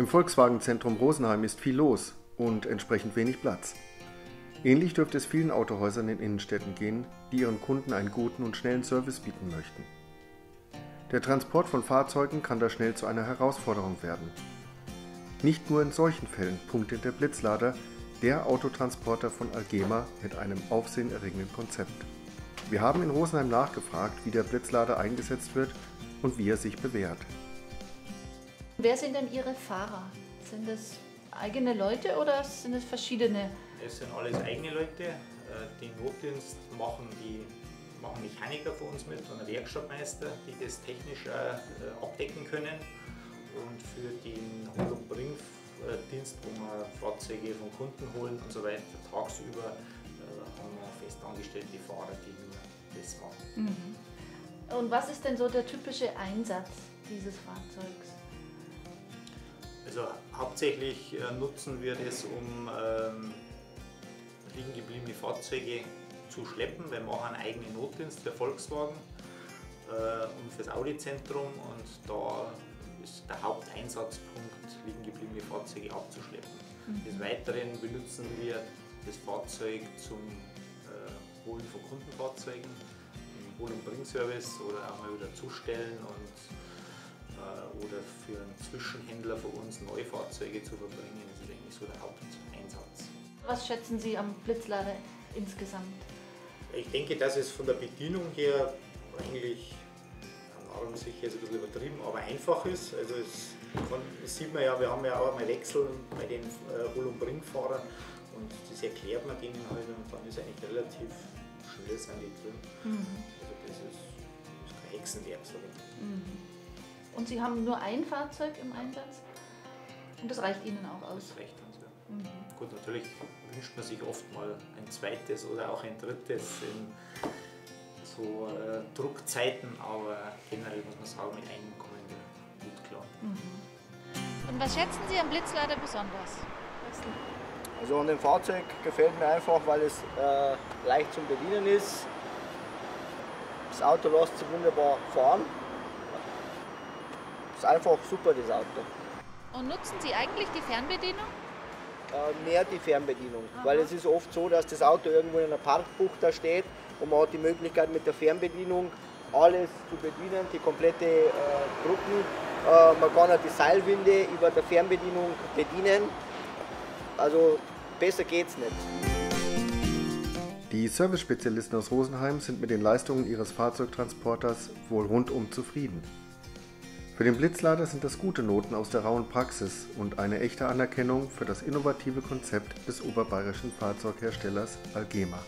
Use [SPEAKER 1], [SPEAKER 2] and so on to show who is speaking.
[SPEAKER 1] Im Volkswagen-Zentrum Rosenheim ist viel los und entsprechend wenig Platz. Ähnlich dürfte es vielen Autohäusern in Innenstädten gehen, die ihren Kunden einen guten und schnellen Service bieten möchten. Der Transport von Fahrzeugen kann da schnell zu einer Herausforderung werden. Nicht nur in solchen Fällen punktet der Blitzlader, der Autotransporter von Algema mit einem aufsehenerregenden Konzept. Wir haben in Rosenheim nachgefragt, wie der Blitzlader eingesetzt wird und wie er sich bewährt.
[SPEAKER 2] Wer sind denn Ihre Fahrer? Sind es eigene Leute oder sind es verschiedene?
[SPEAKER 3] Es sind alles eigene Leute. Äh, Den Notdienst machen die machen Mechaniker für uns mit und Werkstattmeister, die das technisch äh, abdecken können. Und für den Bringdienst, wo wir Fahrzeuge von Kunden holen und so weiter, tagsüber äh, haben wir festangestellte Fahrer, die nur das machen.
[SPEAKER 2] Mhm. Und was ist denn so der typische Einsatz dieses Fahrzeugs?
[SPEAKER 3] Also hauptsächlich äh, nutzen wir das, um ähm, liegen gebliebene Fahrzeuge zu schleppen. Wir machen einen eigenen Notdienst für Volkswagen äh, und fürs Audi-Zentrum und da ist der Haupteinsatzpunkt, liegen gebliebene Fahrzeuge abzuschleppen. Des Weiteren benutzen wir das Fahrzeug zum äh, Holen von Kundenfahrzeugen, im Hol- und Bringservice oder auch mal wieder zustellen und oder für einen Zwischenhändler für uns neue Fahrzeuge zu verbringen. Das ist eigentlich so der Haupteinsatz.
[SPEAKER 2] Was schätzen Sie am Blitzlader insgesamt?
[SPEAKER 3] Ich denke, dass es von der Bedienung her eigentlich Nahrung sicher ist ein bisschen übertrieben, aber einfach ist. Also es kann, das sieht man ja, wir haben ja auch mal Wechsel bei den äh, Hol- und Bringfahrern und das erklärt man denen halt und dann ist eigentlich relativ schnell sind die drin. Also das ist, das ist kein Hexenwerk, sage ich.
[SPEAKER 2] Und Sie haben nur ein Fahrzeug im Einsatz? Und das reicht Ihnen auch aus?
[SPEAKER 3] Das reicht uns, ja. Gut, natürlich wünscht man sich oft mal ein zweites oder auch ein drittes in so äh, Druckzeiten, aber generell muss man sagen, mit einem kommen wir gut klar.
[SPEAKER 2] Und was schätzen Sie am Blitzlader besonders?
[SPEAKER 4] Also an dem Fahrzeug gefällt mir einfach, weil es äh, leicht zum Bedienen ist. Das Auto lässt sich wunderbar fahren. Ist einfach super, das Auto.
[SPEAKER 2] Und nutzen Sie eigentlich die Fernbedienung?
[SPEAKER 4] Äh, mehr die Fernbedienung, weil es ist oft so, dass das Auto irgendwo in einer Parkbucht da steht und man hat die Möglichkeit mit der Fernbedienung alles zu bedienen, die komplette äh, Gruppen. Äh, man kann auch die Seilwinde über der Fernbedienung bedienen. Also besser geht's nicht.
[SPEAKER 1] Die Service-Spezialisten aus Rosenheim sind mit den Leistungen ihres Fahrzeugtransporters wohl rundum zufrieden. Für den Blitzlader sind das gute Noten aus der rauen Praxis und eine echte Anerkennung für das innovative Konzept des oberbayerischen Fahrzeugherstellers Algema.